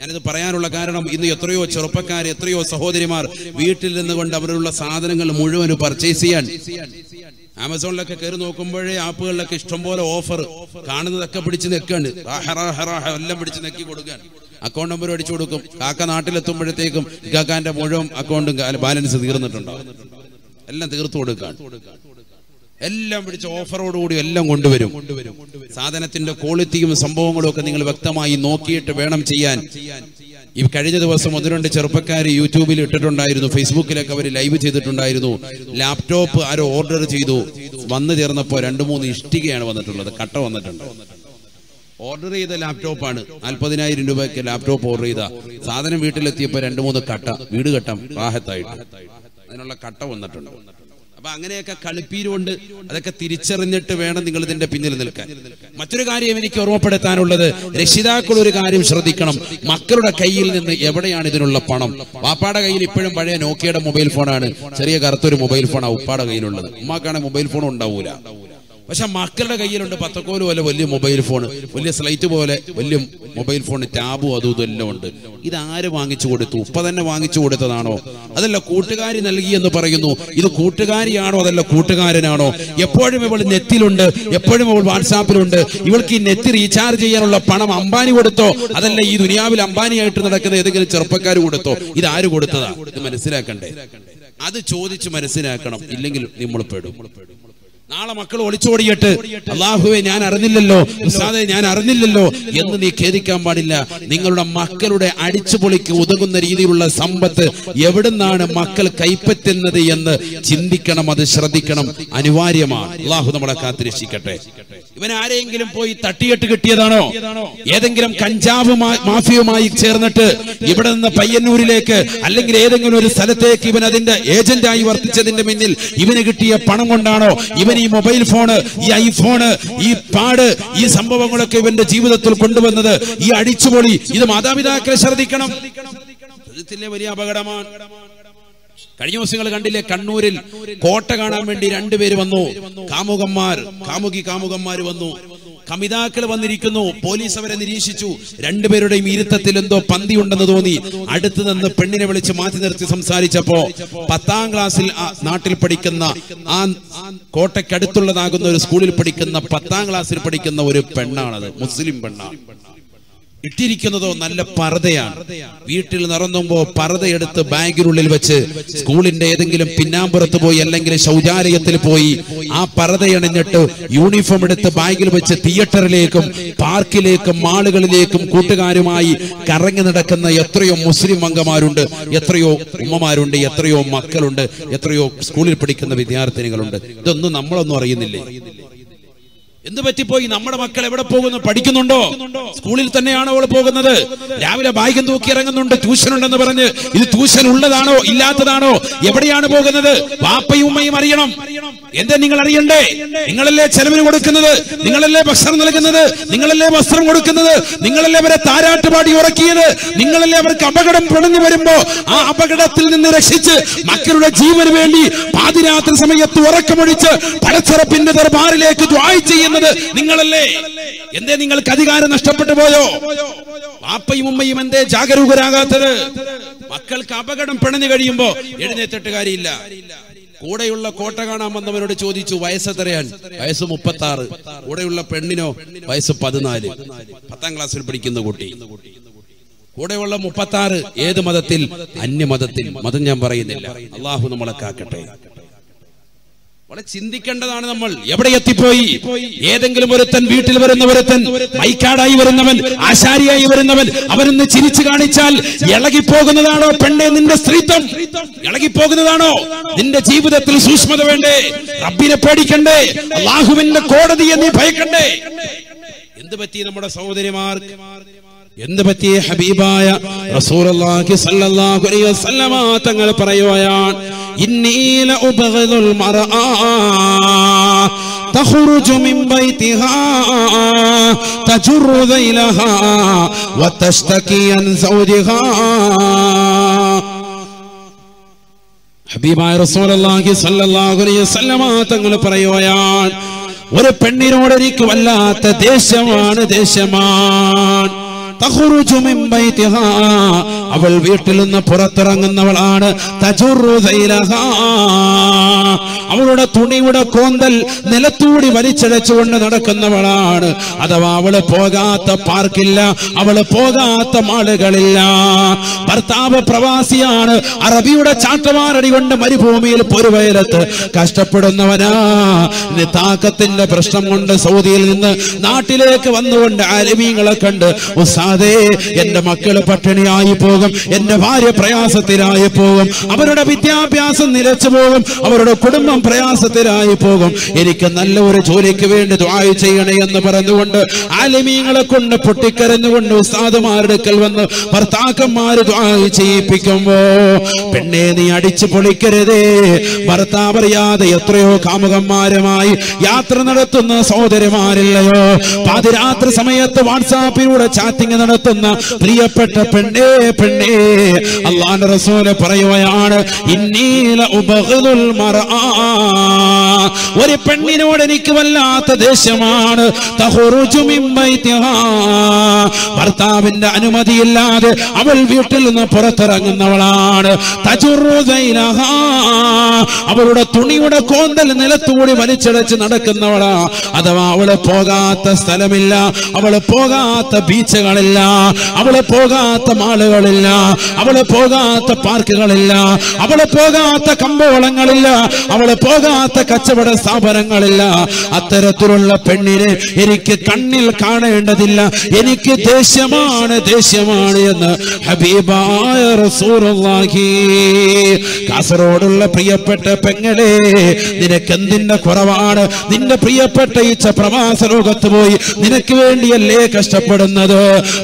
ഞാനിത് പറയാനുള്ള കാരണം ഇന്ന് എത്രയോ ചെറുപ്പക്കാർ എത്രയോ സഹോദരിമാർ വീട്ടിൽ നിന്നുകൊണ്ട് അവരുള്ള സാധനങ്ങൾ മുഴുവൻ പർച്ചേസ് ചെയ്യാൻ. ആമസോണിലൊക്കെ കയറി നോക്കുമ്പോഴേ ആപ്പുകളിലൊക്കെ ഇഷ്ടംപോലെ ഓഫർ കാണുന്നതൊക്കെ പിടിച്ച് നിൽക്കാണ്. എല്ലാം പിടിച്ച് നെക്കി കൊടുക്കാൻ. അക്കൗണ്ട് നമ്പർ അടിച്ചു കൊടുക്കും. കാക്ക നാട്ടിലെത്തുമ്പോഴത്തേക്കും കാക്കാന്റെ മുഴുവൻ അക്കൗണ്ടും ബാലൻസ് തീർന്നിട്ടുണ്ടാവും. എല്ലാം തീർത്തു കൊടുക്കാൻ. എല്ലാം പിടിച്ച ഓഫറോടുകൂടി എല്ലാം കൊണ്ടുവരും. സാധനത്തിന്റെ ക്വാളിറ്റിയും സംഭവങ്ങളും ഒക്കെ നിങ്ങൾ വ്യക്തമായി നോക്കിയിട്ട് വേണം ചെയ്യാൻ. ഈ കഴിഞ്ഞ ദിവസം ഒന്ന് രണ്ട് ചെറുപ്പക്കാർ യൂട്യൂബിൽ ഇട്ടിട്ടുണ്ടായിരുന്നു ഫേസ്ബുക്കിലൊക്കെ അവർ ലൈവ് ചെയ്തിട്ടുണ്ടായിരുന്നു. ലാപ്ടോപ്പ് ആരോ ഓർഡർ ചെയ്തു. വന്നു ചേർന്നപ്പോൾ രണ്ട് മൂന്ന് ഇഷ്ടികയാണ് വന്നിട്ടുള്ളത് കട്ട വന്നിട്ടുണ്ട്. ഓർഡർ ചെയ്ത ലാപ്ടോപ്പാണ് നാൽപ്പതിനായിരം രൂപയ്ക്ക് ലാപ്ടോപ്പ് ഓർഡർ ചെയ്ത. സാധനം വീട്ടിലെത്തിയപ്പോൾ രണ്ട് മൂന്ന് കട്ട വീട് കട്ടം റാഹത്തായിട്ട്. അതിനുള്ള കട്ട വന്നിട്ടുണ്ട്. അപ്പൊ അങ്ങനെയൊക്കെ കളിപ്പീരുകൊണ്ട് അതൊക്കെ തിരിച്ചറിഞ്ഞിട്ട് വേണം നിങ്ങൾ ഇതിന്റെ പിന്നിൽ നിൽക്കാൻ. മറ്റൊരു കാര്യം എനിക്ക് ഓർമ്മപ്പെടുത്താനുള്ളത് രക്ഷിതാക്കൾ ഒരു കാര്യം ശ്രദ്ധിക്കണം. മക്കളുടെ കയ്യിൽ നിന്ന് എവിടെയാണ് ഇതിനുള്ള പണം? വാപ്പാടെ കയ്യിൽ ഇപ്പോഴും പഴയ നോക്കിയുടെ മൊബൈൽ ഫോണാണ്. ചെറിയ കറുത്തൊരു മൊബൈൽ ഫോണാണ് ഉപ്പാടെ കയ്യിലുള്ളത്. ഉമ്മാക്കാണ് മൊബൈൽ ഫോൺ ഉണ്ടാവൂല. പക്ഷെ മക്കളുടെ കയ്യിലുണ്ട് പത്തക്കോൽ പോലെ വലിയ മൊബൈൽ ഫോൺ വലിയ സ്ലൈറ്റ് പോലെ വലിയ മൊബൈൽ ഫോൺ ടാബും അതും ഇതും എല്ലാം ഉണ്ട്. ഇത് ആര് വാങ്ങിച്ചു കൊടുത്തു? ഉപ്പ തന്നെ വാങ്ങിച്ചു കൊടുത്തതാണോ? അതല്ല കൂട്ടുകാരി നൽകി എന്ന് പറയുന്നു. ഇത് കൂട്ടുകാരിയാണോ അതല്ല കൂട്ടുകാരനാണോ? എപ്പോഴും ഇവൾ നെറ്റിലുണ്ട് എപ്പോഴും ഇവൾ വാട്സാപ്പിലുണ്ട്. ഇവൾക്ക് ഈ നെറ്റ് റീചാർജ് ചെയ്യാനുള്ള പണം അംബാനി കൊടുത്തോ? അതല്ല ഈ ദുനിയാവിൽ അംബാനിയായിട്ട് നടക്കുന്ന ഏതെങ്കിലും ചെറുപ്പക്കാർ കൊടുത്തോ? ഇത് ആര് കൊടുത്തതാ? ഇത് മനസ്സിലാക്കണ്ടേ? അത് ചോദിച്ച് മനസ്സിലാക്കണം. ഇല്ലെങ്കിൽ നമ്മൾ പെടും. നാളെ മക്കൾ ഒളിച്ചോടിയിട്ട് അള്ളാഹുവെ ഞാൻ അറിഞ്ഞില്ലല്ലോ. ഉസ്താദെ ഞാൻ അറിഞ്ഞില്ലല്ലോ. എന്ന് നീ ഖേദിക്കാൻ പാടില്ല. നിങ്ങളുടെ മക്കളുടെ അടിച്ചുപൊളിക്ക് ഉതകുന്ന രീതിയിലുള്ള സമ്പത്ത് എവിടുന്നാണ് മക്കൾ കൈപ്പറ്റുന്നത് എന്ന് ചിന്തിക്കണം അത് ശ്രദ്ധിക്കണം. അനിവാര്യമാണ്. അള്ളാഹു നമ്മളെ കാത്തിരക്ഷിക്കട്ടെ. ഇവൻ ആരെങ്കിലും പോയി തട്ടിയിട്ട് കിട്ടിയതാണോ? ഏതെങ്കിലും കഞ്ചാവ് മാഫിയുമായി ചേർന്നിട്ട് ഇവിടെ നിന്ന് പയ്യന്നൂരിലേക്ക് അല്ലെങ്കിൽ ഏതെങ്കിലും ഒരു സ്ഥലത്തേക്ക് ഇവൻ അതിന്റെ ഏജന്റായി വർത്തിച്ചതിന്റെ പിന്നിൽ ഇവന് കിട്ടിയ പണം കൊണ്ടാണോ ഇവൻ ഈ മൊബൈൽ ഫോണ് ഈ ഐഫോണ് ഈ പാട് ഈ സംഭവങ്ങളൊക്കെ ഇവന്റെ ജീവിതത്തിൽ കൊണ്ടുവന്നത് ഈ അടിച്ചുപൊളി. ഇത് മാതാപിതാക്കളെ ശ്രദ്ധിക്കണം. വലിയ അപകടമാണ്. കഴിഞ്ഞ ദിവസങ്ങൾ കണ്ടില്ലേ കണ്ണൂരിൽ കോട്ട കാണാൻ വേണ്ടി രണ്ടുപേര് വന്നു. കാമുകന്മാർ കാമുകി കാമുകന്മാർ വന്നു. കമിതാക്കൾ വന്നിരിക്കുന്നു. പോലീസ് അവരെ നിരീക്ഷിച്ചു. രണ്ടുപേരുടെയും ഇരുത്തത്തിൽ എന്തോ പന്തി ഉണ്ടെന്ന് തോന്നി. അടുത്ത് നിന്ന് പെണ്ണിനെ വിളിച്ച് മാറ്റി നിർത്തി സംസാരിച്ചപ്പോ പത്താം ക്ലാസ്സിൽ നാട്ടിൽ പഠിക്കുന്ന ആ കോട്ടയ്ക്കടുത്തുള്ളതാകുന്ന ഒരു സ്കൂളിൽ പഠിക്കുന്ന പത്താം ക്ലാസ്സിൽ പഠിക്കുന്ന ഒരു പെണ്ണാണത്. മുസ്ലിം പെണ്ണാണ്. ഇട്ടിരിക്കുന്നതോ നല്ല പർദയാണ്. വീട്ടിൽ നിറന്നുമ്പോ പർദയെടുത്ത് ബാഗിനുള്ളിൽ വെച്ച് സ്കൂളിന്റെ ഏതെങ്കിലും പിന്നാമ്പുറത്ത് പോയി അല്ലെങ്കിൽ ശൗചാലയത്തിൽ പോയി ആ പർദയണിഞ്ഞിട്ട് യൂണിഫോം എടുത്ത് ബാഗിൽ വെച്ച് തിയേറ്ററിലേക്കും പാർക്കിലേക്കും മാളുകളിലേക്കും കൂട്ടുകാരുമായി കറങ്ങി നടക്കുന്ന എത്രയോ മുസ്ലിം അംഗമാരുണ്ട് എത്രയോ ഉമ്മമാരുണ്ട് എത്രയോ മക്കളുണ്ട് എത്രയോ സ്കൂളിൽ പഠിക്കുന്ന വിദ്യാർത്ഥിനികളുണ്ട്. ഇതൊന്നും നമ്മളൊന്നും അറിയുന്നില്ലേ? എന്ത് പറ്റിപ്പോയി? നമ്മുടെ മക്കൾ എവിടെ പോകുന്നു? പഠിക്കുന്നുണ്ടോ? സ്കൂളിൽ തന്നെയാണോ അവൾ പോകുന്നത്? രാവിലെ ബാഗ്യം തൂക്കി ഇറങ്ങുന്നുണ്ട്. ട്യൂഷൻ ഉണ്ടെന്ന് പറഞ്ഞ് ഇത് ട്യൂഷൻ ഉള്ളതാണോ ഇല്ലാത്തതാണോ? എവിടെയാണ് പോകുന്നത്? വാപ്പയും ഉമ്മയും അറിയണം. എന്താ നിങ്ങൾ അറിയണ്ടേ? നിങ്ങളല്ലേ ചെലവിന് കൊടുക്കുന്നത്? നിങ്ങളല്ലേ ഭക്ഷണം നൽകുന്നത്? നിങ്ങളല്ലേ വസ്ത്രം കൊടുക്കുന്നത്? നിങ്ങളല്ലേ അവരെ താരാട്ടുപാടി ഉറക്കിയത്? നിങ്ങളല്ലേ അവർക്ക് അപകടം പിടഞ്ഞു വരുമ്പോ ആ അപകടത്തിൽ നിന്ന് രക്ഷിച്ച് മക്കളുടെ ജീവന് വേണ്ടി പാതിരാത്രി സമയത്ത് ഉറക്കമൊഴിച്ച് പടച്ചിറപ്പിന്റെ ദർബാറിലേക്ക് ദ്വായ് ചെയ്യുന്നത് നിങ്ങളല്ലേ? എന്തേ നിങ്ങൾക്ക് അധികാരം നഷ്ടപ്പെട്ടു പോയോ? വാപ്പയും ഉമ്മയും എന്തേ ജാഗരൂകരാകാത്തത്? മക്കൾക്ക് അപകടം പിണഞ്ഞു കഴിയുമ്പോ എഴുന്നേറ്റിട്ട് കാര്യമില്ല. കൂടെയുള്ള കോട്ട കാണാൻ വന്നവനോട് ചോദിച്ചു വയസ്സ് എത്രയാൻ വയസ്സ് മുപ്പത്തി ആറ് കൂടെയുള്ള പെണ്ണിനോ വയസ്സ് പതിനാല്. പത്താം ക്ലാസ്സിൽ പഠിക്കുന്ന കുട്ടി. കൂടെയുള്ള മുപ്പത്തി ആറ് ഏത് മതത്തിൽ? അന്യമതത്തിൽ. മതം ഞാൻ പറയുന്നില്ല. അള്ളാഹു നമ്മളെ കാക്കട്ടെ. വളരെ ചിന്തിക്കേണ്ടതാണ് നമ്മൾ. എവിടെ എത്തിപ്പോയി? ഏതെങ്കിലും ഒരുത്തൻ വീട്ടിൽ വരുന്ന ഒരുത്തൻ മൈക്കാടായി വരുന്നവൻ ആശാരിയായി വരുന്നവൻ അവനൊന്ന് ചിരിച്ചു കാണിച്ചാൽ ഇളകിപ്പോകുന്നതാണോ പെണ്ണെ നിന്റെ സ്ത്രീത്വം? ഇളകിപ്പോകുന്നതാണോ? നിന്റെ ജീവിതത്തിൽ സൂക്ഷ്മത വേണ്ടേ? റബ്ബിനെ പേടിക്കണ്ടേ? അള്ളാഹുവിന്റെ കോടതിയെ നീ ഭയക്കണ്ടേ? എന്ത് പറ്റി നമ്മുടെ സഹോദരിമാർ എന്ത് പറ്റി ഹബീബായ തങ്ങൾ പറയുകയാണ് ഇന്നീല ഉബഗദുൽ മർആ تخرج من بيتها تجر ذيلها وتشتكي عن زوجها ഹബീബായ റസൂലുള്ളാഹി സ്വല്ലല്ലാഹു അലൈഹി വസല്ലമ തങ്ങൾ പറയുകയാണ് ഒരു പെണ്ണിനോട് എനിക്ക് വല്ലാത്ത ദേഷ്യമാണ് ദേഷ്യമാണ് തഖ്റുജു മിൻ ബൈതിഹാ അവൾ വീട്ടിൽ നിന്ന് പുറത്തിറങ്ങുന്നവളാണ് അവളുടെ തുണിയുടെ കോന്തൽ നിലത്തൂടി വലിച്ചടച്ചുകൊണ്ട് നടക്കുന്നവളാണ്. അഥവാ അവൾ പോകാത്ത പാർക്കില്ല അവൾ പോകാത്ത മാളുകളില്ല. ഭർത്താവ് പ്രവാസിയാണ്. അറബിയുടെ ചാട്ടമാരടി കൊണ്ട് മരുഭൂമിയിൽ പൊരുവയലത്ത് കഷ്ടപ്പെടുന്നവനാ. താക്കത്തിന്റെ പ്രശ്നം കൊണ്ട് സൗദിയിൽ നിന്ന് നാട്ടിലേക്ക് വന്നുകൊണ്ട് ആലിമീങ്ങളെ കണ്ട് ഉസാദേ എന്റെ മക്കൾ പട്ടിണിയായി പോകും എന്റെ ഭാര്യ പ്രയാസത്തിലായി പോകും അവരുടെ വിദ്യാഭ്യാസം നിലച്ചു പോകും അവരുടെ കുടുംബം പ്രയാസത്തിലായി പോകും. എനിക്ക് നല്ല ഒരു ജോലിക്ക് വേണ്ടി ദ്വായ ചെയ്യണേ എന്ന് പറഞ്ഞുകൊണ്ട് ആലിമീങ്ങളെ കൊണ്ട് പൊട്ടിക്കരഞ്ഞുകൊണ്ട് ഉസ്താദുമാരുടെ വന്ന് ഭർത്താക്കന്മാര് ദ്വായ ചെയ്യിപ്പിക്കുമ്പോ പെണ്ണെ നീ അടിച്ചു പൊളിക്കരുതേ. ഭർത്താവ് അറിയാതെ എത്രയോ കാമുകന്മാരുമായി യാത്ര നടത്തുന്ന സഹോദരിമാരില്ലയോ? പാതിരാത്രി സമയത്ത് വാട്സാപ്പിലൂടെ ചാറ്റിംഗ് നടത്തുന്ന പ്രിയപ്പെട്ട പെണ്ണേ പെണ്ണേ അള്ളാന്റെ റസൂൽ പറയുകയാണ് ഇന്നീല ഒരു പെണ്ണിനോട് എനിക്ക് വല്ലാത്ത ദേഷ്യമാണ്. ഭർത്താവിന്റെ അനുമതിയില്ലാതെ അവൾ വീട്ടിൽ നിന്ന് പുറത്തിറങ്ങുന്നവളാണ്. അവളുടെ തുണിയുടെ കോന്തൽ നിലത്തൂടി വലിച്ചടച്ച് നടക്കുന്നവളാ. അഥവാ അവൾ പോകാത്ത സ്ഥലമില്ല അവൾ പോകാത്ത ബീച്ചുകളില്ല അവൾ പോകാത്ത മാളുകളില്ല. അവളെ പോകാത്ത പാർക്കുകളില്ല. അവളെ പോകാത്ത കമ്പോളങ്ങളില്ല. അവളെ പോകാത്ത കച്ചവട സ്ഥാപനങ്ങളില്ല. അത്തരത്തിലുള്ള പെണ്ണിനെ എനിക്ക് കണ്ണിൽ കാണേണ്ടതില്ല. എനിക്ക് ദേഷ്യമാണ് ദേഷ്യമാണ് എന്ന് ഹബീബായ റസൂറുള്ളാഹി കാസർഗോഡുള്ള പ്രിയപ്പെട്ട പെങ്ങളെ നിനക്ക് എന്തിന്റെ കുറവാണ്? നിന്റെ പ്രിയപ്പെട്ട ഈച്ച പ്രവാസ ലോകത്ത് പോയി നിനക്ക് വേണ്ടിയല്ലേ കഷ്ടപ്പെടുന്നത്?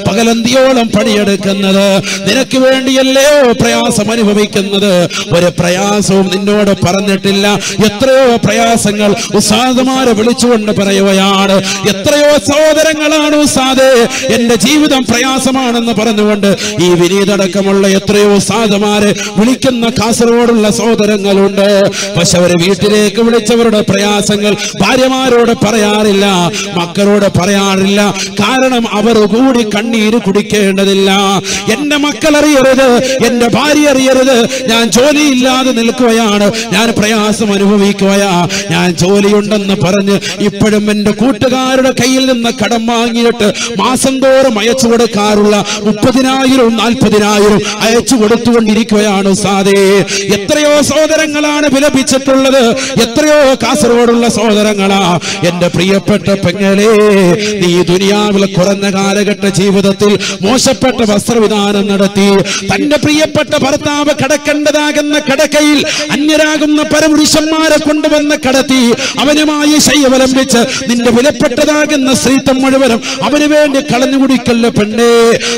പകലന്തിയോളം പണിയെടുക്കുന്നത്. നിനക്ക് വേണ്ടിയല്ലേ പ്രയാസം അനുഭവിക്കുന്നത്? ഒരു പ്രയാസവും നിന്നോട് പറഞ്ഞിട്ടില്ല. എത്രയോ പ്രയാസങ്ങൾ ഉസാദമാരെ വിളിച്ചുകൊണ്ട് പറയുകയാണ്. എത്രയോ സഹോദരങ്ങളാണ് ഉസാദെ എന്റെ ജീവിതം പ്രയാസമാണെന്ന് പറഞ്ഞുകൊണ്ട് ഈ വിനീതടക്കമുള്ള എത്രയോ സാധമാരെ വിളിക്കുന്ന കാസർഗോഡുള്ള സഹോദരങ്ങളുണ്ട്. പക്ഷെ അവർ വീട്ടിലേക്ക് വിളിച്ചവരുടെ പ്രയാസങ്ങൾ ഭാര്യമാരോട് പറയാറില്ല മക്കളോട് പറയാറില്ല. കാരണം അവർ കൂടി കണ്ണീര് കുടിക്കേണ്ടതില്ല. എന്റെ മക്കൾ അറിയരുത് എന്റെ ഭാര്യ അറിയരുത് ഞാൻ ജോലിയില്ലാതെ നിൽക്കുകയാണ്. ഞാൻ പ്രയാസം അനുഭവിക്കുകയാ. ഞാൻ ജോലിയുണ്ടെന്ന് പറഞ്ഞ് ഇപ്പോഴും എന്റെ കൂട്ടുകാരുടെ കയ്യിൽ നിന്ന് കടം വാങ്ങിയിട്ട് മാസം തോറും അയച്ചു കൊടുക്കാറുള്ള മുപ്പതിനായിരവും നാൽപ്പതിനായിരവും അയച്ചു കൊടുത്തുകൊണ്ടിരിക്കുകയാണ് സാധേ എത്രയോ സഹോദരങ്ങളാണ് വിലപിച്ചിട്ടുള്ളത്. എത്രയോ കാസർഗോഡുള്ള സഹോദരങ്ങളാ. എന്റെ പ്രിയപ്പെട്ട പെങ്ങളെ നീ ദുനിയാവിലെ കുറഞ്ഞ കാലഘട്ട ജീവിതത്തിൽ മോശപ്പെട്ട വസ്ത്രവിധാനം നടത്തി തന്റെ പ്രിയപ്പെട്ട ഭർത്താവ് കടക്കേണ്ടതാകുന്ന കടക്കയിൽ അന്യരാകുന്ന പരപുരുഷന്മാരെ കൊണ്ടുവന്ന് കടത്തി അവനുമായി ശൈവലംബിച്ച് നിന്റെ വിലപ്പെട്ടതാകുന്ന സ്ത്രീത്വം മുഴുവനും അവന് വേണ്ടി കളഞ്ഞു കുടിക്കല്ല പെണ്ണേ.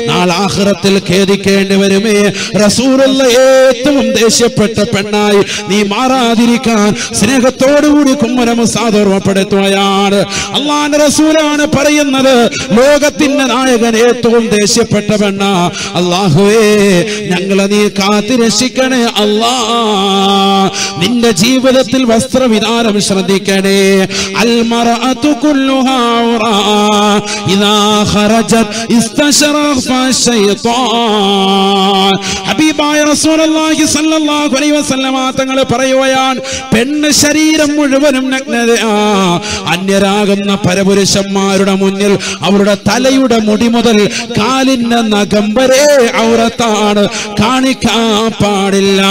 നാളാഹ്റത്തിൽ ഖേദിക്കേണ്ടി വരുമേ. റസൂറുള്ള ഏറ്റവും ദേഷ്യപ്പെട്ട പെണ്ണായി നീ മാറാതിരിക്കാൻ സ്നേഹത്തോടുകൂടി കുമ്മനം സാധോർമ്മപ്പെടുത്തുകയാണ് അള്ളാന്റെ റസൂലാണ് പറയുന്നത് ലോകത്തിന്റെ നായകൻ ഏറ്റവും ദേഷ്യപ്പെട്ട പെണ്ണ അള്ളാഹുവേ ഞങ്ങളെ നീ കാത്തി രക്ഷിക്കണേ അല്ലാ നിന്റെ ജീവിതത്തിൽ വസ്ത്രവിധാനം ശ്രദ്ധിക്കണേ അൽമറഅതു കുല്ലുഹാ. ഇദാ ഖറജത്. ഹബീബായ റസൂലുള്ളാഹി സ്വല്ലല്ലാഹു അലൈഹി പെണ്ണ് ശരീരം മുഴുവനും അന്യരാകുന്ന പരപുരുഷന്മാരുടെ മുന്നിൽ അവരുടെ തലയുടെ മുടി മുതൽ കാലിന്റെ നഖം വരെ ഔറത്താണ്. കാണിക്കാൻ പാടില്ല.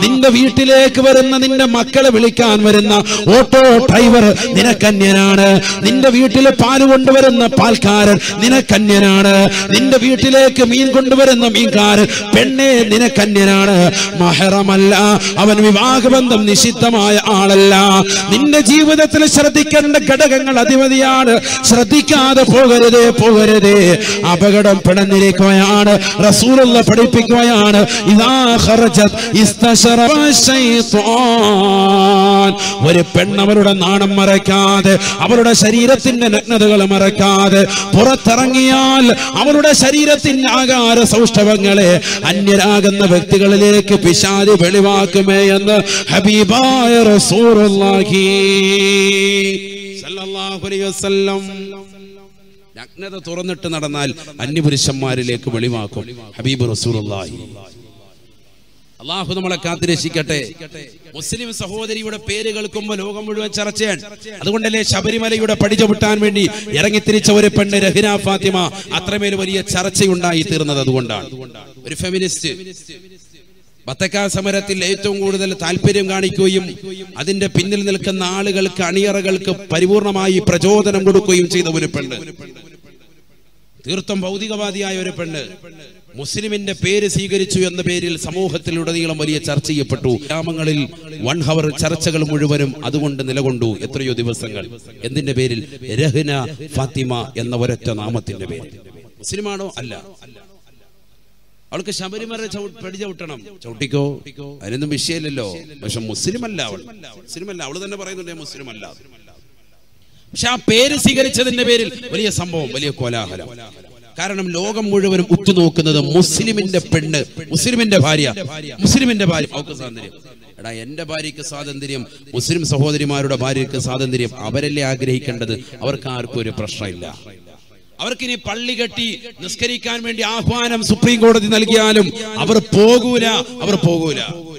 നിന്റെ വീട്ടിലേക്ക് വരുന്ന നിന്റെ മക്കളെ വിളിക്കാൻ വരുന്ന ഓട്ടോ ഡ്രൈവർ നിനക്കന്യനാണ്. നിന്റെ വീട്ടിൽ പാൽ കൊണ്ടുവരുന്ന പാൽക്കാരൻ നിനക്കന്യനാണ്. നിന്റെ വീട്ടിലേക്ക് മീൻ കൊണ്ടുവരുന്ന മീൻകാരൻ പെണ്ണെ നിനക്കന്യനാണ്. മഹറമല്ല അവൻ വിവാഹബന്ധം നിഷിദ്ധമായ ആളല്ല. നിന്റെ ജീവിതത്തിൽ ശ്രദ്ധിക്കേണ്ട ഘടകങ്ങൾ അധിപതിയാണ്. ശ്രദ്ധിക്കാതെ പോകരുതേ പോകരുതേ. അപകടം പിടഞ്ഞിരിക്കുകയാണ് റസൂലുള്ള പഠിപ്പിക്കുകയാണ് ഇതാ. ഒരു പെണ്ണവരുടെ നാണം മറയ്ക്കാതെ അവരുടെ ശരീരത്തിന്റെ നഗ്നതകൾ മറക്കാതെ പുറത്തിറങ്ങിയാൽ അവരുടെ ശരീരത്തിന്റെ ആകാര സൗഷ്ഠവങ്ങളെ അന്യരാകുന്ന വ്യക്തികളിലേക്ക് പിശാരി വെളിവാക്കുമേ എന്ന് ഹബീബായ റസൂലുള്ളാഹി സല്ലല്ലാഹു അലൈഹി വസല്ലം നഗ്നത തുറന്നിട്ട് നടന്നാൽ അന്യപുരുഷന്മാരിലേക്ക് വെളിവാക്കും. ഹബീബ് റസൂലുള്ളാഹി. അള്ളാഹു നമ്മളെ കാത്തിരക്ഷിക്കട്ടെ. മുസ്ലിം സഹോദരിയുടെ പേര് കേൾക്കുമ്പോൾ ലോകം മുഴുവൻ ചർച്ചയാണ് അതുകൊണ്ടല്ലേ ശബരിമലയുടെ പടി ചവിട്ടാൻ വേണ്ടി ഇറങ്ങിത്തിരിച്ച ഒരു പെണ്ണ് രഹിന ഫാത്തിമ അത്രമേൽ വലിയ ചർച്ചയുണ്ടായി തീർന്നത് അതുകൊണ്ടാണ്. ഒരു ഫെമിനിസ്റ്റ് ബത്തക്ക സമരത്തിൽ ഏറ്റവും കൂടുതൽ താല്പര്യം കാണിക്കുകയും അതിന്റെ പിന്നിൽ നിൽക്കുന്ന ആളുകൾക്ക് അണിയറകൾക്ക് പരിപൂർണമായി പ്രചോദനം കൊടുക്കുകയും ചെയ്ത ഒരു പെണ്ണ്. തീർത്തും ഭൗതികവാദിയായ ഒരു പെണ്ണ് മുസ്ലിമിന്റെ പേര് സ്വീകരിച്ചു എന്ന പേരിൽ സമൂഹത്തിലുടനീളം വലിയ ചർച്ച ചെയ്യപ്പെട്ടു. ഗ്രാമങ്ങളിൽ വൺ ഹവർ ചർച്ചകൾ മുഴുവനും അതുകൊണ്ട് നിലകൊണ്ടു. എത്രയോ ദിവസങ്ങൾ. എന്തിന്റെ പേരിൽ? രഹ്ന ഫാത്തിമ എന്ന ഒരൊറ്റ നാമത്തിന്റെ പേര് മുസ്ലിമാണോ? അല്ല. അവൾക്ക് ശബരിമല പടി ചവിട്ടണം. ചവിട്ടിക്കോ? അതിനൊന്നും വിഷയമില്ലല്ലോ. പക്ഷെ മുസ്ലിം അല്ല അവൾ. മുസ്ലിം അല്ല അവൾ തന്നെ പറയുന്നുണ്ട് മുസ്ലിം അല്ല പക്ഷെ ആ പേര് സ്വീകരിച്ചതിന്റെ പേരിൽ വലിയ സംഭവം വലിയ കോലാഹലം. കാരണം ലോകം മുഴുവനും ഉറ്റുനോക്കുന്നത് മുസ്ലിമിന്റെ പെണ്ണ് മുസ്ലിമിന്റെ ഭാര്യ മുസ്ലിമിന്റെ ഭാര്യ. അവർക്ക് സ്വാതന്ത്ര്യം. എടാ എന്റെ ഭാര്യക്ക് സ്വാതന്ത്ര്യം മുസ്ലിം സഹോദരിമാരുടെ ഭാര്യക്ക് സ്വാതന്ത്ര്യം അവരല്ലേ ആഗ്രഹിക്കേണ്ടത്? അവർക്ക് ആർക്കും ഒരു പ്രശ്നമില്ല. അവർക്കിനി പള്ളി കെട്ടി നിസ്കരിക്കാൻ വേണ്ടി ആഹ്വാനം സുപ്രീം കോടതി നൽകിയാലും അവർ പോകൂല അവർ പോകൂല അവർ പോകൂല.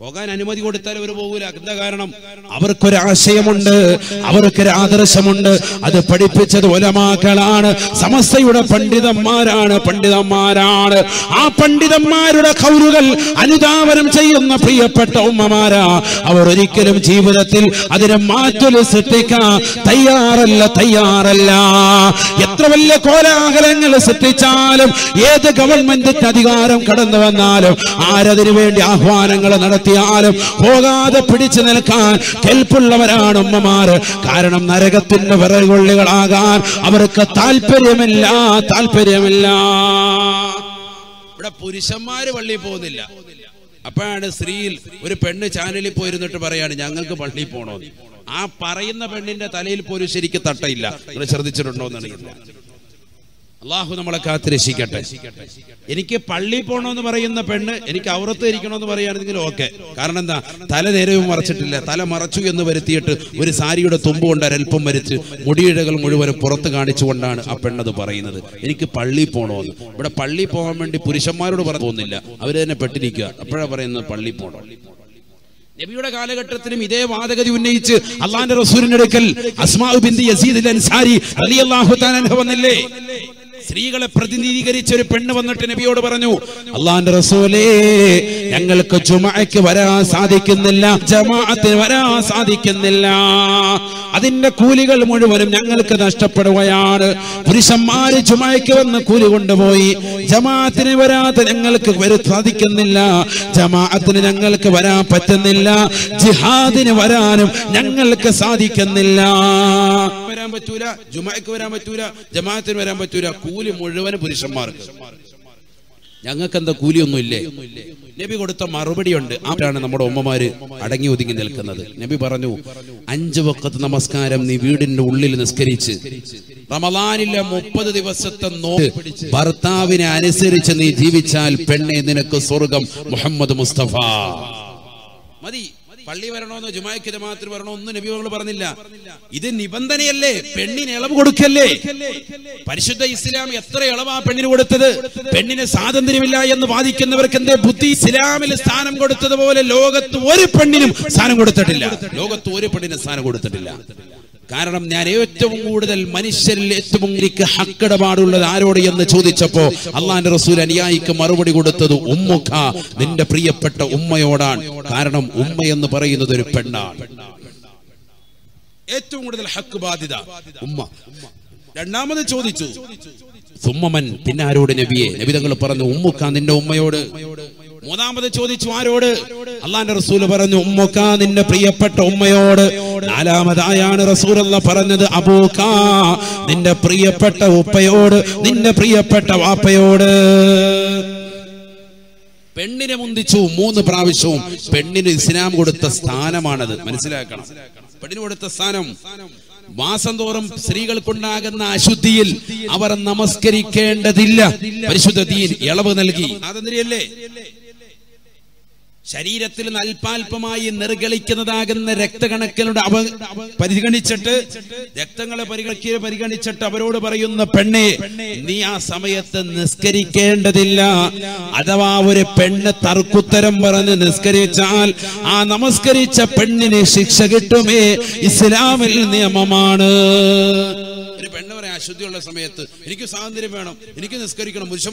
പോകാൻ അനുമതി കൊടുത്താൽ അവർ പോകൂല. എന്താ കാരണം? അവർക്കൊരു ആശയമുണ്ട് അവർക്കൊരു ആദർശമുണ്ട്. അത് പഠിപ്പിച്ചത് ഒലമാക്കളാണ്. സമസ്തയുടെ പണ്ഡിതന്മാരാണ്. പണ്ഡിതന്മാരാണ്. ആ പണ്ഡിതന്മാരുടെ കൗരുകൾ അനുദാപനം ചെയ്യുന്ന പ്രിയപ്പെട്ട ഉമ്മമാരാ. അവർ ഒരിക്കലും ജീവിതത്തിൽ അതിനെ മാറ്റൊൽ സൃഷ്ടിക്കാൻ തയ്യാറല്ല തയ്യാറല്ല. എത്ര വലിയ കോലാഹലങ്ങൾ സൃഷ്ടിച്ചാലും ഏത് ഗവൺമെന്റിന്റെ അധികാരം കടന്നു വന്നാലും ആരതിനു വേണ്ടി ആഹ്വാനങ്ങൾ നടത്തിയാലും പോകാതെ പിടിച്ചു നിൽക്കാൻ കെൽപ്പുള്ളവരാണ് ഉമ്മമാര്. കാരണം നരകത്തിന്റെ വിറകൊള്ളികളാകാൻ അവർക്ക് താല്പര്യമില്ല താല്പര്യമില്ല ഇവിടെ പുരുഷന്മാര് പള്ളിയിൽ പോകുന്നില്ല. അപ്പോഴാണ് സ്ത്രീയിൽ ഒരു പെണ്ണ് ചാനലിൽ പോയിരുന്നിട്ട് പറയാണ് ഞങ്ങൾക്ക് പള്ളിയിൽ പോണോന്ന്. ആ പറയുന്ന പെണ്ണിന്റെ തലയിൽ പോലും ശരിക്ക് തട്ടയില്ല. നിങ്ങൾ ശ്രദ്ധിച്ചിട്ടുണ്ടോ എന്നറിയില്ല അള്ളാഹു നമ്മളെ കാത്തിരക്ഷിക്കട്ടെ. എനിക്ക് പള്ളി പോകണമെന്ന് പറയുന്ന പെണ്ണ് എനിക്ക് ഔറത്ത് ഇരിക്കണമെന്ന് പറയുകയാണെങ്കിൽ ഓക്കെ. കാരണം എന്താ? തല നേരവും മറച്ചിട്ടില്ല. തല മറച്ചു എന്ന് വരുത്തിയിട്ട് ഒരു സാരിയുടെ തുമ്പ് കൊണ്ട് അരൽപ്പം വരച്ച് മുടിയിഴകൾ മുഴുവൻ പുറത്ത് കാണിച്ചുകൊണ്ടാണ് ആ പെണ്ണത് പറയുന്നത്. എനിക്ക് പള്ളി പോകണമെന്ന് ഇവിടെ പള്ളി പോകാൻ വേണ്ടി പുരുഷന്മാരോട് പറഞ്ഞു പോകുന്നില്ല. അവർ തന്നെ പെട്ടിരിക്കുക. അപ്പോഴാണ് പറയുന്നത് പള്ളി പോകണം നബിയുടെ കാലഘട്ടത്തിലും ഇതേ വാദഗതി ഉന്നയിച്ച് അള്ളാന്റെ റസൂലിന്റെ അടുക്കൽ അസ്മാഉ ബിന്തി യസീദ് അൻസാരി തആല അൻഹ വന്നില്ലേ? സ്ത്രീകളെ പ്രതിനിധീകരിച്ച ഒരു പെണ്ണ് വന്നിട്ട് നബിയോട് പറഞ്ഞു അള്ളാന്റെ റസൂലേ ഞങ്ങൾക്ക് ജുമഅയ്ക്ക് വരാൻ സാധിക്കുന്നില്ല ജമാഅത്തിന് വരാൻ സാധിക്കുന്നില്ല. അതിന്റെ കൂലികൾ മുഴുവനും ഞങ്ങൾക്ക് നഷ്ടപ്പെടുകയാണ്. പുരുഷന്മാര് ജുമഅയ്ക്ക് വന്ന് കൂലി കൊണ്ടുപോയി ജമാഅത്തിന് വരാതെ ഞങ്ങൾക്ക് സാധിക്കുന്നില്ല ജമാഅത്തിന് ഞങ്ങൾക്ക് വരാൻ പറ്റുന്നില്ല ജിഹാദിന് വരാനും ഞങ്ങൾക്ക് സാധിക്കുന്നില്ല. വരാൻ പറ്റൂല ജുമഅയ്ക്ക് വരാൻ പറ്റൂല ജമാഅത്തിന് വരാൻ പറ്റൂല കൂലി മുഴുവൻ പുരുഷന്മാർക്ക്. ഞങ്ങൾക്ക് എന്താ കൂലിയൊന്നും ഇല്ലേ നബി കൊടുത്ത മറുപടി ഉണ്ട് ആരാണ് നമ്മുടെ ഉമ്മമാര് അടങ്ങി ഒതുങ്ങി നിൽക്കുന്നത്. നബി പറഞ്ഞു അഞ്ചു വക്കത്ത് നമസ്കാരം നീ വീടിന്റെ ഉള്ളിൽ നിസ്കരിച്ച് റമദാനിലെ മുപ്പത് ദിവസത്തെ നോട്ട് ഭർത്താവിനെ അനുസരിച്ച് നീ ജീവിച്ചാൽ പെണ്ണെ നിനക്ക് സ്വർഗം മുഹമ്മദ് മുസ്തഫ. മതി. പള്ളി വരണോന്നോ ജുമായ്ക്ക് ജമാഅത്തിന് വരണോ ഒന്നും നബികൾ പറഞ്ഞില്ല. ഇത് നിബന്ധനയല്ലേ? പെണ്ണിന് ഇളവ് കൊടുക്കല്ലേ? പരിശുദ്ധ ഇസ്ലാം എത്ര ഇളവാ പെണ്ണിന് കൊടുത്തത്? പെണ്ണിന് സ്വാതന്ത്ര്യമില്ല എന്ന് വാദിക്കുന്നവർക്ക് എന്തേ ബുദ്ധി? ഇസ്ലാമിൽ സ്ഥാനം കൊടുത്തതുപോലെ ലോകത്ത് ഒരു പെണ്ണിനും സ്ഥാനം കൊടുത്തിട്ടില്ല. ലോകത്ത് ഒരു പെണ്ണിന് സ്ഥാനം കൊടുത്തിട്ടില്ല. കാരണം ഞാൻ ഏറ്റവും കൂടുതൽ മനുഷ്യരിൽ ഏറ്റവും എനിക്ക് ഹക്കിടപാടുള്ളത് ആരോട് എന്ന് ചോദിച്ചപ്പോ അള്ളാന്റെ റസൂൽ അനുയായിക്ക് മറുപടി കൊടുത്തത് ഉമ്മുഖ നിന്റെ പ്രിയപ്പെട്ട ഉമ്മയോടാണ്. കാരണം ഉമ്മ എന്ന് പറയുന്നത് ഒരു പെണ്ണാണ്. ഏറ്റവും കൂടുതൽ ഹക്ക് ബാധ്യത ഉമ്മ. രണ്ടാമത് ചോദിച്ചു സുമ്മമൻ പിന്നെ ആരോട് നബിയെ? നബിതങ്ങൾ പറഞ്ഞു ഉമ്മുക്ക നിന്റെ ഉമ്മയോട് മൂന്നാമത് ചോദിച്ചു ആരോട്? അള്ളാന്റെ റസൂൽ പറഞ്ഞു ഉമ്മുക്ക നിന്റെ പ്രിയപ്പെട്ട ഉമ്മയോട്. നാലാമതായാണ് റസൂൽ റസൂലുള്ള പറഞ്ഞത് അബൂക്കാ നിന്റെ പ്രിയപ്പെട്ട ഉപ്പയോട് നിന്റെ പ്രിയപ്പെട്ട വാപ്പയോട്. പെണ്ണിനെ മുന്തിച്ചു മൂന്ന് പ്രാവശ്യവും പെണ്ണിന് ഇസ്ലാം കൊടുത്ത സ്ഥാനമാണത്. മനസ്സിലാക്കണം. പെണ്ണിന് കൊടുത്ത സ്ഥാനം മാസം തോറും സ്ത്രീകൾക്കുണ്ടാകുന്ന അശുദ്ധിയിൽ അവർ നമസ്കരിക്കേണ്ടതില്ല. പരിശുദ്ധ ദീൻ ഇളവ് നൽകി. സ്വാതന്ത്ര്യമല്ലേ ശരീരത്തിൽ നിന്ന് അല്പാൽപമായി നിർഗളിക്കുന്നതാകുന്ന രക്തകണക്കിലൂടെ അവ പരിഗണിച്ചിട്ട് രക്തങ്ങളെ പരിഗണിക്കുക പരിഗണിച്ചിട്ട് അവരോട് പറയുന്ന പെണ്ണെ നീ ആ സമയത്ത് നിസ്കരിക്കേണ്ടതില്ല. അഥവാ ഒരു പെണ്ണ് തർക്കുത്തരം പറഞ്ഞ് നിസ്കരിച്ചാൽ ആ നമസ്കരിച്ച പെണ്ണിന് ശിക്ഷ കിട്ടുമേ. ഇസ്ലാമിൽ നിയമമാണ്. ഒരു പെണ്ണ് പറയാം അശുദ്ധിയുള്ള സമയത്ത് എനിക്ക് സ്വാതന്ത്ര്യം വേണം എനിക്ക് നിസ്കരിക്കണം പുരുഷ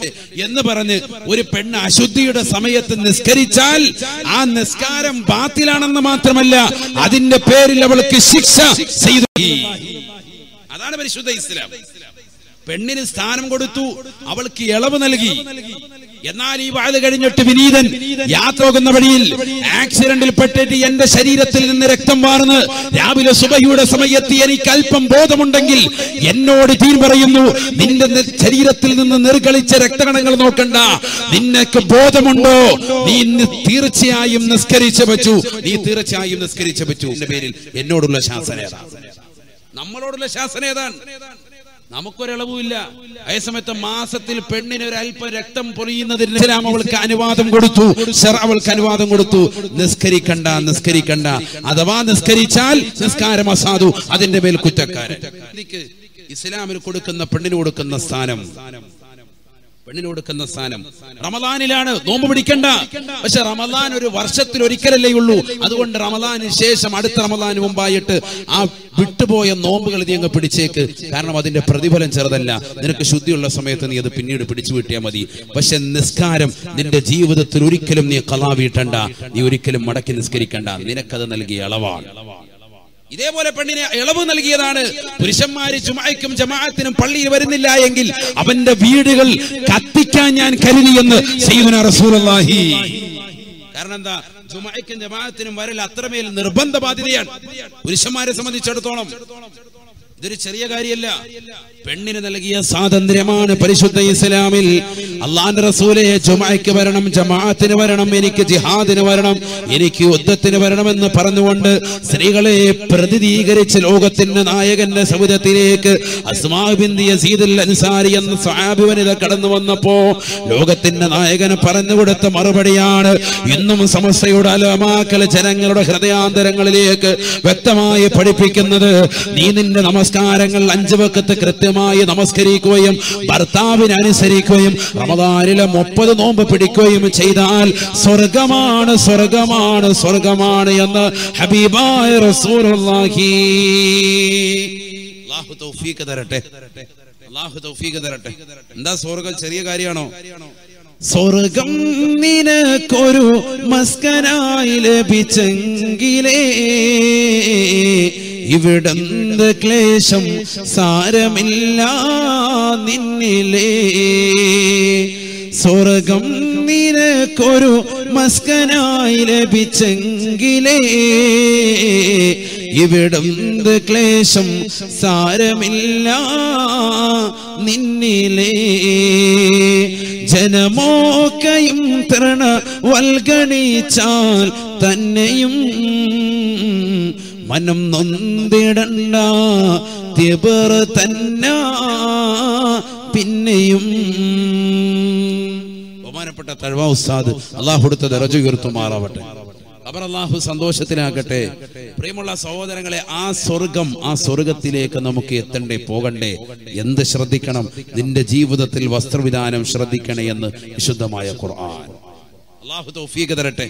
എന്ന് പറഞ്ഞ് ഒരു പെണ്ണ് അശുദ്ധിയുടെ സമയത്ത് നിസ്കരിച്ചാൽ ആ നിസ്കാരം ബാത്തിലാണെന്ന് മാത്രമല്ല അതിന്റെ പേരിൽ അവൾക്ക് ശിക്ഷ ചെയ്തു. അതാണ് പരിശുദ്ധ ഇസ്ലാം. പെണ്ണിന് സ്ഥാനം കൊടുത്തു അവൾക്ക് ഇളവ് നൽകി. എന്നാൽ ഈ വാഴ കഴിഞ്ഞിട്ട് വിനീതൻ യാത്ര പോകുന്ന വഴിയിൽ ആക്സിഡന്റിൽ പെട്ടിട്ട് എന്റെ ശരീരത്തിൽ നിന്ന് രക്തം വാർന്ന് രാവിലെ സുബഹിയുടെ സമയത്ത് എനിക്ക് അല്പം ബോധമുണ്ടെങ്കിൽ എന്നോട് തീൻ പറയുന്നു നിന്റെ ശരീരത്തിൽ നിന്ന് നിർഗളിച്ച രക്തകണങ്ങൾ നോക്കണ്ട. നിനക്ക് ബോധമുണ്ടോ? നീ തീർച്ചയായും നിസ്കരിച്ചു പറ്റൂ. നീ തീർച്ചയായും നിസ്കരിച്ചു പറ്റൂ. എന്റെ പേരിൽ എന്നോടുള്ള ശാസന നമ്മളോടുള്ള ശാസന ഏതാണ്? നമുക്കൊരളവുമില്ല. അതേസമയത്ത് മാസത്തിൽ പെണ്ണിന് ഒരു അല്പം രക്തം പൊറിയുന്നതിന് ഇസ്ലാം അവൾക്ക് അനുവാദം കൊടുത്തു. അവൾക്ക് അനുവാദം കൊടുത്തു. നിസ്കരിക്കണ്ട നിസ്കരിക്കണ്ട. അഥവാ നിസ്കരിച്ചാൽ നിസ്കാരം അസാധു. അതിന്റെ മേൽ കുറ്റക്കാരൻ. ഇസ്ലാമിന് കൊടുക്കുന്ന പെണ്ണിന് കൊടുക്കുന്ന സ്ഥാനം. പെണ്ണിന് കൊടുക്കുന്ന സ്ഥാനം റമദാനിലാണ്. നോമ്പ് പിടിക്കണ്ട. പക്ഷെ റമദാൻ ഒരു വർഷത്തിൽ ഒരിക്കലല്ലേ ഉള്ളൂ. അതുകൊണ്ട് റമദാന് ശേഷം അടുത്ത റമദാന് മുമ്പായിട്ട് ആ വിട്ടുപോയ നോമ്പുകൾ നീ അങ്ങ് പിടിച്ചേക്ക്. കാരണം അതിന്റെ പ്രതിഫലം ചെറുതല്ല. നിനക്ക് ശുദ്ധിയുള്ള സമയത്ത് നീ അത് പിന്നീട് പിടിച്ചു വീട്ടിയാൽ മതി. പക്ഷെ നിസ്കാരം നിന്റെ ജീവിതത്തിൽ ഒരിക്കലും നീ കലാവീട്ടണ്ട. നീ ഒരിക്കലും മടക്കി നിസ്കരിക്കണ്ട. നിനക്കത് നൽകിയ അളവാണ്. ഇതേപോലെ പെണ്ണിനെ ഇളവ് നൽകിയതാണ്. പുരുഷന്മാര് ചുമയ്ക്കും ജമാഅത്തിനും പള്ളിയിൽ വരുന്നില്ല എങ്കിൽ അവന്റെ വീടുകൾ കത്തിക്കാൻ ഞാൻ കരുതിയെന്ന് സയ്യിദുനാ റസൂലുള്ളാഹി. കാരണം എന്താ? ജുമയ്ക്കും ജമാഅത്തിനും വരൽ അത്രമേൽ നിർബന്ധ ബാധ്യതയാണ് പുരുഷന്മാരെ സംബന്ധിച്ചിടത്തോളം. ഇതൊരു ചെറിയ കാര്യമല്ല. പെണ്ണിന് നൽകിയ സ്വാതന്ത്ര്യമാണ് പരിശുദ്ധ ഇസ്ലാമിൽ. അള്ളാന്റെ റസൂലെ ജുമായ്ക്ക് വരണം ജമാഅത്തിന് വരണം എനിക്ക് ജിഹാദിന് വരണം എനിക്ക് യുദ്ധത്തിന് വരണമെന്ന് പറഞ്ഞുകൊണ്ട് സ്ത്രീകളെ പ്രതിനിധീകരിച്ച് ലോകത്തിന്റെ നായകന്റെ സമുദ്രത്തിലേക്ക് അൻസാരി എന്ന വനിത കടന്നു വന്നപ്പോ ലോകത്തിന്റെ നായകന് പറഞ്ഞു കൊടുത്ത മറുപടിയാണ്. ഇന്നും സമസ്തയുടെ അലമാക്കൽ ജനങ്ങളുടെ ഹൃദയാന്തരങ്ങളിലേക്ക് വ്യക്തമായി പഠിപ്പിക്കുന്നത് നീ നിന്റെ നമസ്കാരങ്ങൾ അഞ്ചു വക്കത്ത് കൃത്യമായി നമസ്കരിക്കുകയും ഭർത്താവിനെ അനുസരിക്കുകയും റമദാനിലെ മുപ്പത് നോമ്പ് പിടിക്കുകയും ചെയ്താൽ സ്വർഗമാണ് സ്വർഗമാണ് സ്വർഗമാണ് എന്ന് ഹബീബായ റസൂലുള്ളാഹി. അല്ലാഹു തൗഫീഖ് തരട്ടെ. തൗഫീഖ് തരട്ടെ. എന്താ സ്വർഗം ചെറിയ കാര്യമാണോ? സ്വർഗം നിനക്കൊരു മസ്കനായി ലഭിച്ചെങ്കിലേ ഇവിടന്ത് ക്ലേശം സാരമില്ല നിന്നിലേ. സ്വർഗം നിനക്കൊരു മസ്കനായി ലഭിച്ചെങ്കിലേ. ഇവിടന്ത് ക്ലേശം സാരമില്ല നിന്നിലേ. ജനമോക്കയും തൃണ വൽഗണിച്ചാൽ തന്നെയും മനം നൊന്തിടണ്ട തിബർ തന്ന പിന്നെയും. ബഹുമാനപ്പെട്ട തഴവ ഉസ്താദ് അള്ളാഹു കൊടുത്ത ദറജ ഉയർത്തുമാറാവട്ടെ. അവർ അള്ളാഹു സന്തോഷത്തിലാകട്ടെ പ്രിയമുള്ള സഹോദരങ്ങളെ ആ സ്വർഗം ആ സ്വർഗത്തിലേക്ക് നമുക്ക് എത്തണ്ടേ പോകണ്ടേ? എന്ത് ശ്രദ്ധിക്കണം? നിന്റെ ജീവിതത്തിൽ വസ്ത്രവിധാനം ശ്രദ്ധിക്കണേ എന്ന് വിശുദ്ധമായ ഖുർആൻ. അള്ളാഹു തൗഫീഖ് തരട്ടെ.